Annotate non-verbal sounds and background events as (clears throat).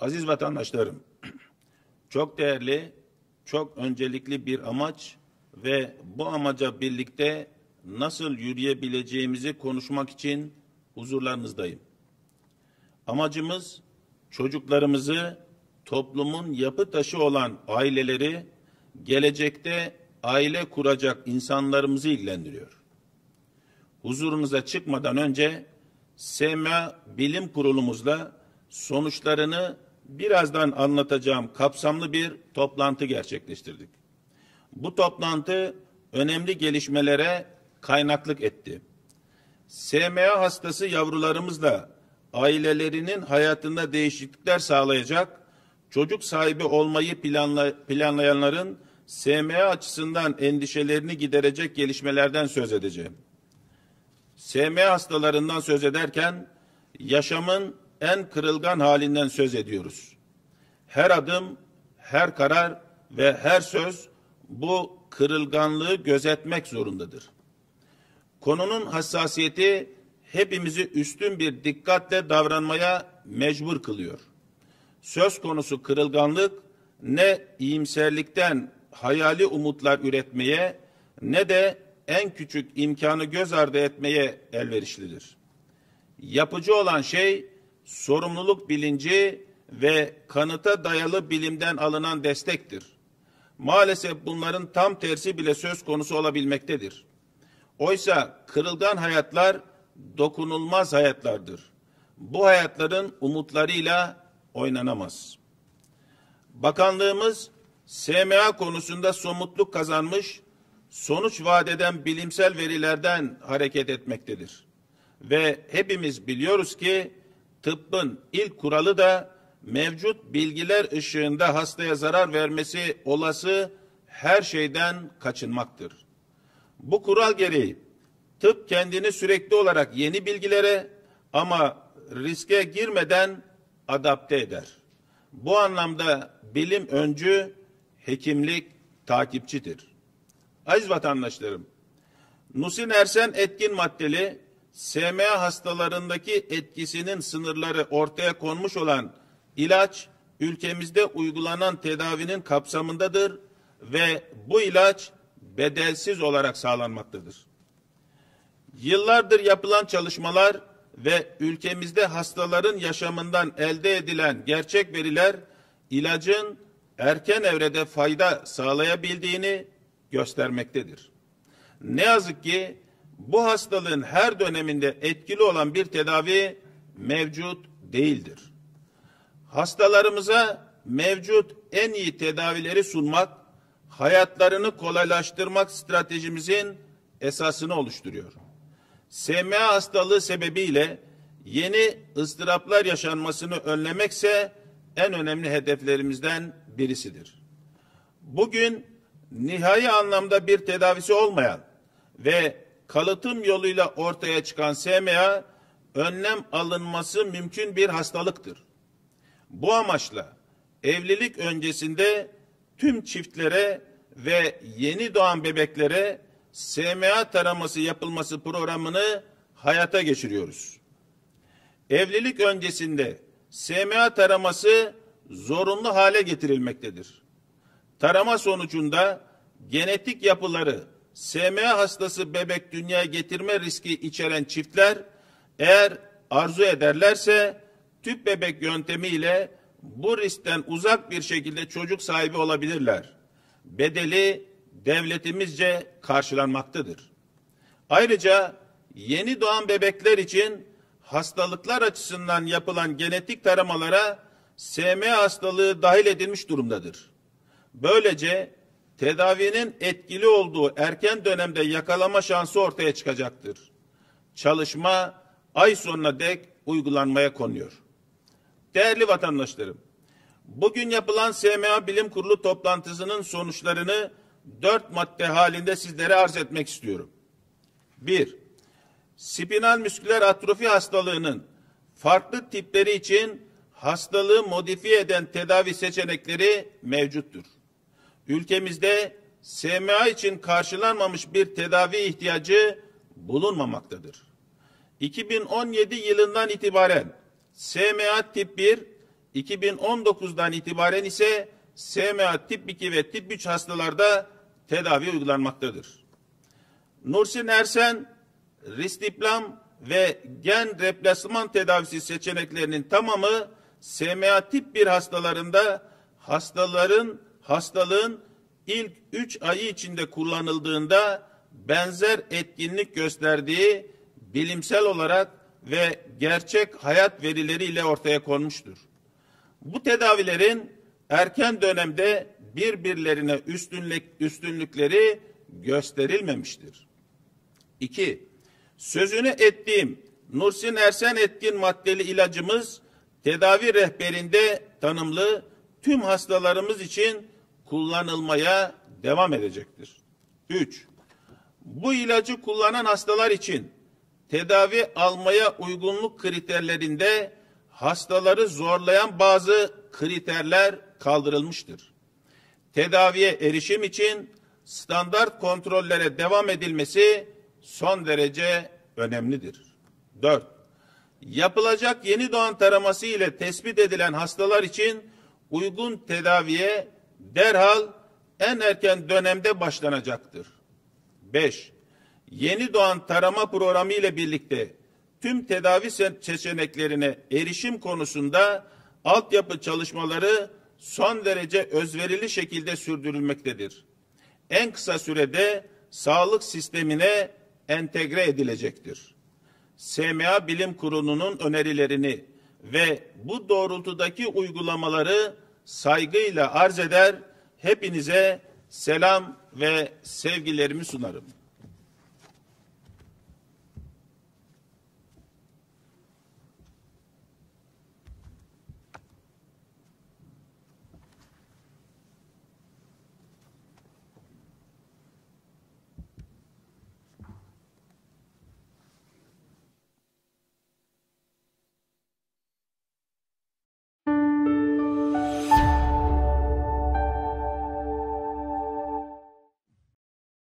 Aziz vatandaşlarım, (clears throat) çok değerli, çok öncelikli bir amaç ve bu amaca birlikte nasıl yürüyebileceğimizi konuşmak için huzurlarınızdayım. Amacımız çocuklarımızı toplumun yapı taşı olan aileleri gelecekte aile kuracak insanlarımızı ilgilendiriyor. Huzurunuza çıkmadan önce SMA Bilim Kurulumuzla sonuçlarını birazdan anlatacağım kapsamlı bir toplantı gerçekleştirdik. Bu toplantı önemli gelişmelere kaynaklık etti. SMA hastası yavrularımızla ailelerinin hayatında değişiklikler sağlayacak, çocuk sahibi olmayı planla, planlayanların SMA açısından endişelerini giderecek gelişmelerden söz edeceğim. SMA hastalarından söz ederken yaşamın en kırılgan halinden söz ediyoruz. Her adım, her karar ve her söz bu kırılganlığı gözetmek zorundadır. Konunun hassasiyeti hepimizi üstün bir dikkatle davranmaya mecbur kılıyor. Söz konusu kırılganlık ne iyimserlikten hayali umutlar üretmeye ne de en küçük imkanı göz ardı etmeye elverişlidir. Yapıcı olan şey sorumluluk bilinci ve kanıta dayalı bilimden alınan destektir. Maalesef bunların tam tersi bile söz konusu olabilmektedir. Oysa kırılgan hayatlar dokunulmaz hayatlardır. Bu hayatların umutlarıyla oynanamaz. Bakanlığımız SMA konusunda somutluk kazanmış, sonuç vadeden bilimsel verilerden hareket etmektedir. Ve hepimiz biliyoruz ki tıbbın ilk kuralı da mevcut bilgiler ışığında hastaya zarar vermesi olası her şeyden kaçınmaktır. Bu kural gereği tıp kendini sürekli olarak yeni bilgilere ama riske girmeden adapte eder. Bu anlamda bilim öncü, hekimlik takipçidir. Aziz vatandaşlarım, Nusin Ersen etkin maddeli SMA hastalarındaki etkisinin sınırları ortaya konmuş olan ilaç ülkemizde uygulanan tedavinin kapsamındadır ve bu ilaç bedelsiz olarak sağlanmaktadır. Yıllardır yapılan çalışmalar ve ülkemizde hastaların yaşamından elde edilen gerçek veriler ilacın erken evrede fayda sağlayabildiğini göstermektedir. Ne yazık ki bu hastalığın her döneminde etkili olan bir tedavi mevcut değildir. Hastalarımıza mevcut en iyi tedavileri sunmak, hayatlarını kolaylaştırmak stratejimizin esasını oluşturuyor. SMA hastalığı sebebiyle yeni ıstıraplar yaşanmasını önlemekse en önemli hedeflerimizden birisidir. Bugün nihai anlamda bir tedavisi olmayan ve kalıtım yoluyla ortaya çıkan SMA önlem alınması mümkün bir hastalıktır. Bu amaçla evlilik öncesinde tüm çiftlere ve yeni doğan bebeklere SMA taraması yapılması programını hayata geçiriyoruz. Evlilik öncesinde SMA taraması zorunlu hale getirilmektedir. Tarama sonucunda genetik yapıları SMA hastası bebek dünyaya getirme riski içeren çiftler eğer arzu ederlerse tüp bebek yöntemiyle bu riskten uzak bir şekilde çocuk sahibi olabilirler. Bedeli devletimizce karşılanmaktadır. Ayrıca yeni doğan bebekler için hastalıklar açısından yapılan genetik taramalara SMA hastalığı dahil edilmiş durumdadır. Böylece tedavinin etkili olduğu erken dönemde yakalama şansı ortaya çıkacaktır. Çalışma ay sonuna dek uygulanmaya konuyor. Değerli vatandaşlarım, bugün yapılan SMA Bilim Kurulu toplantısının sonuçlarını dört madde halinde sizlere arz etmek istiyorum. Bir, spinal müsküler atrofi hastalığının farklı tipleri için hastalığı modifiye eden tedavi seçenekleri mevcuttur. Ülkemizde SMA için karşılanmamış bir tedavi ihtiyacı bulunmamaktadır. 2017 yılından itibaren SMA tip 1, 2019'dan itibaren ise SMA tip 2 ve tip 3 hastalarda tedavi uygulanmaktadır. Nursin Ersen, Ristiplam ve gen replasman tedavisi seçeneklerinin tamamı SMA tip 1 hastalarında hastaların hastalığın ilk 3 ayı içinde kullanıldığında benzer etkinlik gösterdiği bilimsel olarak ve gerçek hayat verileriyle ortaya konmuştur. Bu tedavilerin erken dönemde birbirlerine üstünlük, üstünlükleri gösterilmemiştir. 2. Sözünü ettiğim Nursin Ersen etkin maddeli ilacımız tedavi rehberinde tanımlı tüm hastalarımız için kullanılmaya devam edecektir. 3. Bu ilacı kullanan hastalar için tedavi almaya uygunluk kriterlerinde hastaları zorlayan bazı kriterler kaldırılmıştır. Tedaviye erişim için standart kontrollere devam edilmesi son derece önemlidir. 4. Yapılacak yeni doğan taraması ile tespit edilen hastalar için uygun tedaviye derhal en erken dönemde başlanacaktır. 5. Yeni doğan tarama programı ile birlikte tüm tedavi seçeneklerine erişim konusunda altyapı çalışmaları son derece özverili şekilde sürdürülmektedir. En kısa sürede sağlık sistemine entegre edilecektir. SMA Bilim Kurulu'nun önerilerini ve bu doğrultudaki uygulamaları saygıyla arz eder, hepinize selam ve sevgilerimi sunarım.